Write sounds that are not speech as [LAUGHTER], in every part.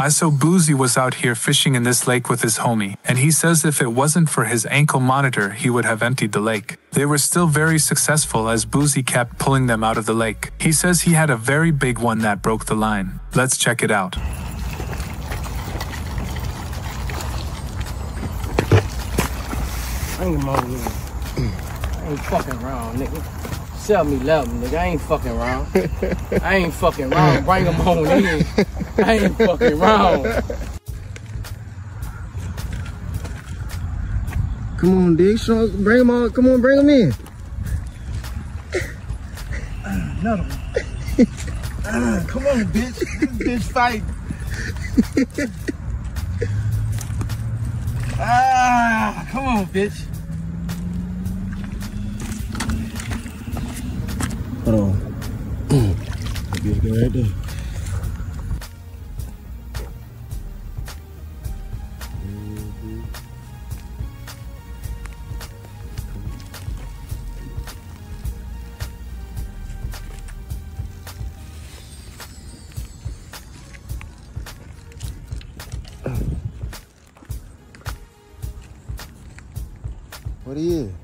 I saw Boosie was out here fishing in this lake with his homie, and he says if it wasn't for his ankle monitor, he would have emptied the lake. They were still very successful as Boosie kept pulling them out of the lake. He says he had a very big one that broke the line. Let's check it out. Him on. I ain't fucking around, nigga. Sell me 11, nigga. I ain't fucking wrong. I ain't fucking wrong. Bring them on in. I ain't fucking wrong. Come on, Dick. Show, bring them on. Come on, bring them in. Another one. Ah, come on, bitch. This bitch fight. ah, come on, bitch. On. go right there. What are you?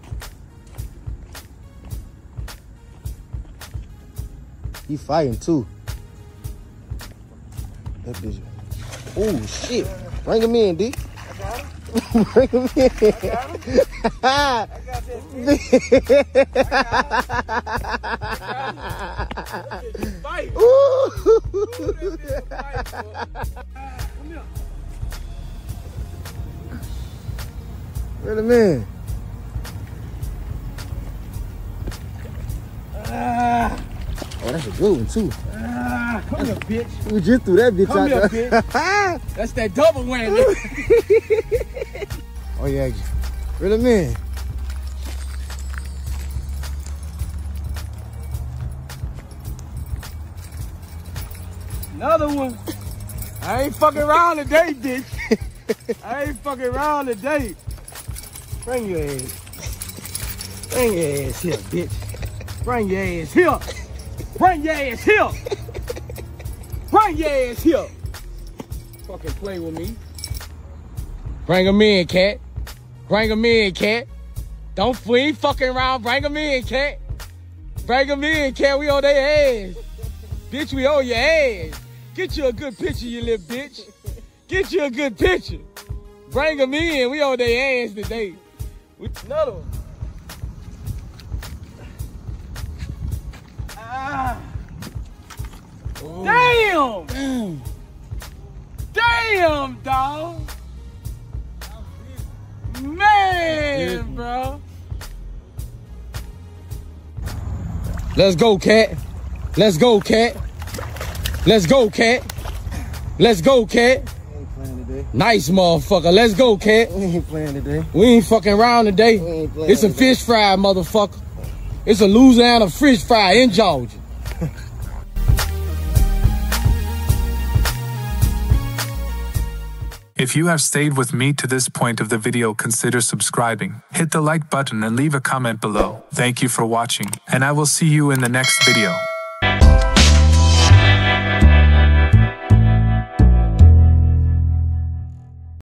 He fighting too. That bitch. Oh shit. Bring him in, D. [LAUGHS] Bring him in. Fight. Ooh. Wait a minute. That's a good one too. ah, come here, bitch. We just threw that bitch Come out here, there. [LAUGHS] That's that double whammy. [LAUGHS] oh yeah. Reel him in. Another one. I ain't fucking around today, bitch. [LAUGHS] I ain't fucking around today. Bring your ass. Bring your ass here, bitch. Bring your ass here. Bring your ass here. Bring your ass here. Fucking play with me. Bring him in, cat. Bring him in, cat. Don't flee fucking around. Bring him in, cat. Bring him in, cat. We on their ass. Bitch, we owe your ass. Get you a good picture, you little bitch. Get you a good picture. Bring them in. We on their ass today. We, another one. Ah. Damn. Damn, dog. Man, bro. Let's go, cat. Let's go, cat. Let's go, cat. Let's go, cat. We ain't playing today. Nice motherfucker. Let's go, cat. We ain't playing today. We ain't fucking around today. We ain't playing It's a today. fish fry, motherfucker. It's a Louisiana fish fry in Georgia. If you have stayed with me to this point of the video, consider subscribing. Hit the like button and leave a comment below. Thank you for watching, and I will see you in the next video.